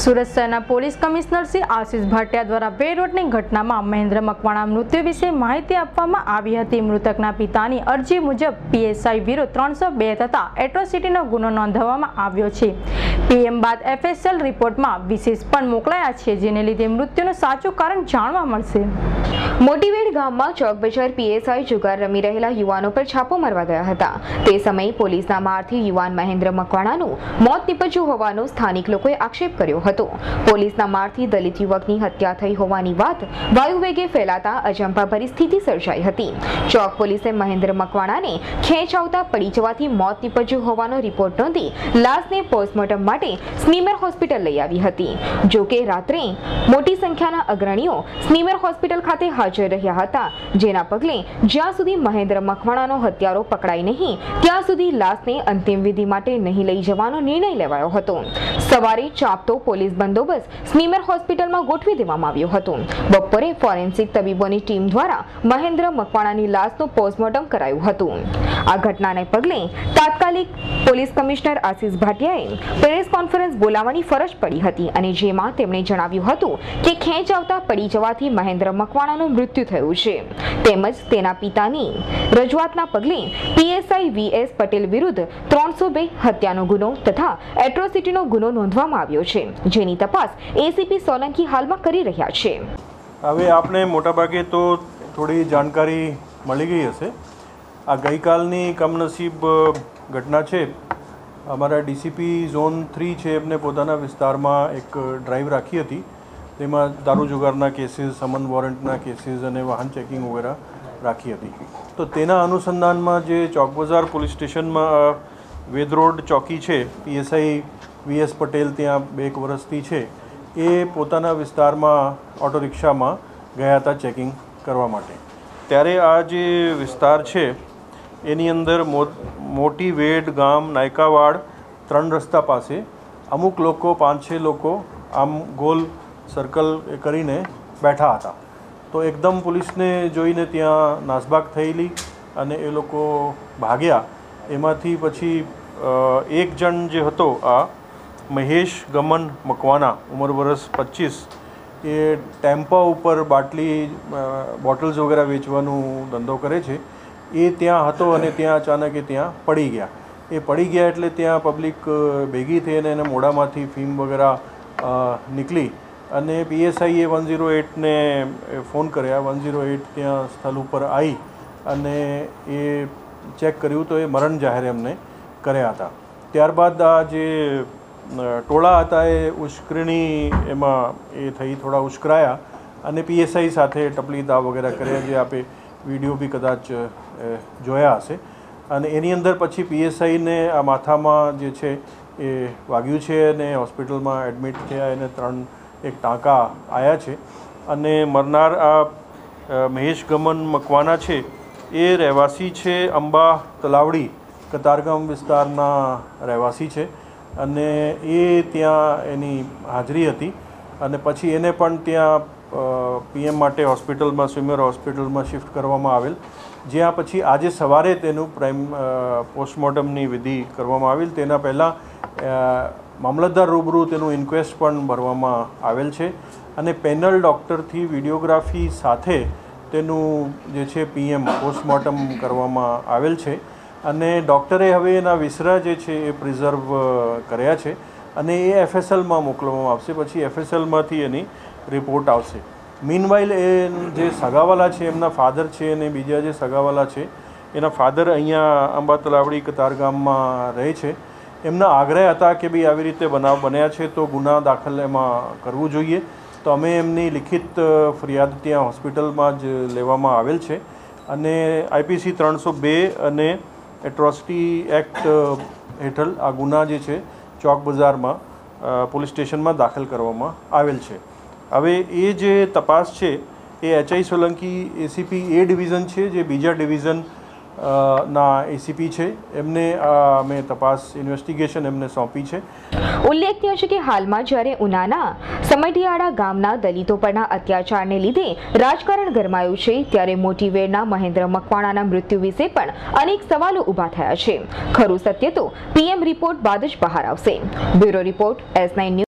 સુરત શહેરના police commissioner Shri Ashish Bhatia દ્વારા બે રોડની ઘટનામાં મહેન્દ્ર મકવાણા મૃત્યુ વિશે માહિતી આપવામાં આવી હતી. મૃતકના પિતાની અરજી મુજબ પીએસઆઈ વિરુદ્ધ ત્રણસો બે તથા એટ્રોસિટીનો ગુનો નોંધવામાં આવ્યો છે. પીએમ બાદ એફએસએલ રિપોર્ટમાં વિશેષ પણ મોકલાયા છે, જેને લીધે મૃત્યુનું સાચું કારણ જાણવા મળશે. મોટીવેડ ગામમાં ચોક બજાર પીએસઆઈ જુગાર રમી રહેલા યુવાનો પર છાપો મારવા ગયા હતા. તે સમયે પોલીસના મારથી યુવાન મહેન્દ્ર મકવાણાનું મોત નીપજ્યું હોવાનો સ્થાનિક લોકોએ આક્ષેપ કર્યો હતો. પોલીસના મારથી દલિત યુવકની હત્યા થઈ હોવાની વાત વાયુવેગે ફેલાતા અજંપાભરી સ્થિતિ સર્જાઈ હતી. ચોક પોલીસે મહેન્દ્ર મકવાણાને ખેંચ આવતા પડી જવાથી મોત નીપજ્યું હોવાનો રિપોર્ટ નોંધી લાશને પોસ્ટમોર્ટમ માટે સ્નીમર હોસ્પિટલ લઈ આવી હતી. જો કે રાત્રે મોટી સંખ્યાના અગ્રણીઓ સ્નીમર હોસ્પિટલ ખાતે હાજર રહ્યા હતા, જેના પગલે જ્યાં સુધી મહેન્દ્ર મકવાણાનો હત્યારો પકડાય નહીં, ત્યાં સુધી લાશને અંતિમ વિધિ માટે નહીં લઈ જવાનો નિર્ણય લેવાયો હતો. સવારે ચાપતો પોલીસ બંદોબસ્ત સ્મીમર હોસ્પિટલમાં ગોઠવી દેવામાં આવ્યો હતો. બપોરે ફોરેન્સિક તબીબોની ટીમ દ્વારા મહેન્દ્ર મકવાણાની લાશનું પોસ્ટમોર્ટમ કરાયું હતું. આ ઘટનાને પગલે તાત્કાલિક પોલીસ કમિશનર આશિષ ભાટિયાએ પ્રેસ કોન્ફરન્સ બોલાવવાની ફરજ પડી હતી અને જેમાં તેમણે જણાવ્યું હતું કે ખેંચ આવતા પડી જવાથી મહેન્દ્ર મકવાણાનું મૃત્યુ થયું છે. તેમજ તેના પિતાની રજૂઆતના પગલે પીએસઆઈ વીએસ પટેલ વિરુદ્ધ ત્રણસો બે હત્યાનો ગુનો તથા એટ્રોસિટીનો ગુનો નોંધવામાં આવ્યો છે. જેની તપાસ એસીપી સોલંકી હાલમાં કરી રહ્યા છે. હવે આપણે મોટાભાગે તો થોડી જાણકારી મળી ગઈ હશે. આ ગઈકાલની કમનસીબ ઘટના છે. અમારા ડીસીપી ઝોન થ્રી છે, એમને પોતાના વિસ્તારમાં એક ડ્રાઈવ રાખી હતી. તેમાં દારૂ જુગારના કેસીસ, સમન વોરંટના કેસીસ અને વાહન ચેકિંગ વગેરે રાખી હતી. તો તેના અનુસંધાનમાં જે ચોકબજાર પોલીસ સ્ટેશનમાં વેદરોડ વેદ રોડ ચોકી છે પીએસઆઈ વીએસ પટેલ ત્યાં બે એક વર્ષથી છે. એ પોતાના વિસ્તારમાં ઓટો રિક્ષામાં ગયા હતા ચેકિંગ કરવા માટે. ત્યારે આ જે વિસ્તાર છે, એની અંદર મોટી વેડ ગામ નાયકાવાડ ત્રણ રસ્તા પાસે અમુક લોકો, પાંચ છ લોકો આમ ગોલ સર્કલ કરીને બેઠા હતા. તો એકદમ પોલીસને જોઈને ત્યાં નાસભાગ થયેલી અને એ લોકો ભાગ્યા. એમાંથી પછી એક જણ જે હતો આ મહેશ ગમન મકવાના ઉંમર વરસ પચીસ. એ ટેમ્પા ઉપર બાટલી બોટલ્સ વગેરે વેચવાનું ધંધો કરે છે. એ ત્યાં હતો અને ત્યાં અચાનક એ ત્યાં પડી ગયા. એ પડી ગયા એટલે ત્યાં પબ્લિક ભેગી થઈ અને એને મોઢામાંથી ફીમ વગેરે નીકળી. અને પીએસઆઈએ વન ઝીરો એટને ફોન કર્યા. વન ઝીરો એટ ત્યાં સ્થળ ઉપર આવી અને એ ચેક કર્યું તો એ મરણ જાહેર એમને કર્યા હતા. ત્યારબાદ આ જે ટોળા હતા એ ઉશ્કેરણી, એમાં એ થઈ થોડા ઉશ્કરાયા અને પીએસઆઈ સાથે ટપલી દાવ વગેરે કર્યા જે આપે વીડિયો બી કદાચ જોયા હશે. અને એની અંદર પછી પીએસઆઈને આ માથામાં જે છે એ વાગ્યું છે અને હોસ્પિટલમાં એડમિટ થયા, એને ત્રણ, એક ટાંકા આવ્યા છે. અને મરનાર આ મહેશ ગમન મકવાના છે એ રહેવાસી છે અંબા તલાવડી, કતારગામ વિસ્તારના રહેવાસી છે. અને એ ત્યાં એની હાજરી હતી. અને પછી એને પણ ત્યાં પીએમ માટે હોસ્પિટલમાં, સ્વિમર હોસ્પિટલમાં શિફ્ટ કરવામાં આવેલ. જ્યાં પછી આજે સવારે તેનું પ્રાઇમ પોસ્ટમોર્ટમની વિધિ કરવામાં આવેલ. તેના પહેલાં મામલતદાર રૂબરૂ તેનું ઇન્ક્વેસ્ટ પણ ભરવામાં આવેલ છે. અને પેનલ ડૉક્ટરથી વિડીયોગ્રાફી સાથે તેનું જે છે પીએમ પોસ્ટમોર્ટમ કરવામાં આવેલ છે. અને ડૉક્ટરે હવે એના વિસરા જે છે એ પ્રિઝર્વ કર્યા છે અને એ એફએસએલમાં મોકલવામાં આવશે. પછી એફએસએલમાંથી એની રિપોર્ટ આવશે. મીનવાઇલ એ જે સગાવાલા છે, એમના ફાધર છે અને બીજા જે સગાવાલા છે, એના ફાધર અહીંયા અંબા તલાવડી કતારગામમાં રહે છે. એમના આગ્રહ હતા કે ભાઈ આવી રીતે બનાવ બન્યા છે તો ગુના દાખલ એમાં કરવું જોઈએ. તો અમે એમની લિખિત ફરિયાદ ત્યાં હોસ્પિટલમાં જ લેવામાં આવેલ છે. અને આઈપીસી ત્રણસો બે અને એટ્રોસિટી એક્ટ હેઠળ આ ગુના જે છે, ચોક બજારમાં પોલીસ સ્ટેશનમાં દાખલ કરવામાં આવેલ છે. હવે એ જે તપાસ છે, એ HI Solanki ACP A division છે, જે બીજા ડિવિઝન ઉલ્લેખનીય છે કે હાલમાં જ્યારે ઉનાના સમઢિયાળા ગામના દલિતો પરના અત્યાચારને લીધે રાજકારણ ગરમાયું છે, ત્યારે મોટીવેરના મહેન્દ્ર મકવાણાના મૃત્યુ વિશે પણ અનેક સવાલો ઊભા થયા છે. ખરું સત્ય તો પીએમ રિપોર્ટ બાદ જ બહાર આવશે. Bureau report S nine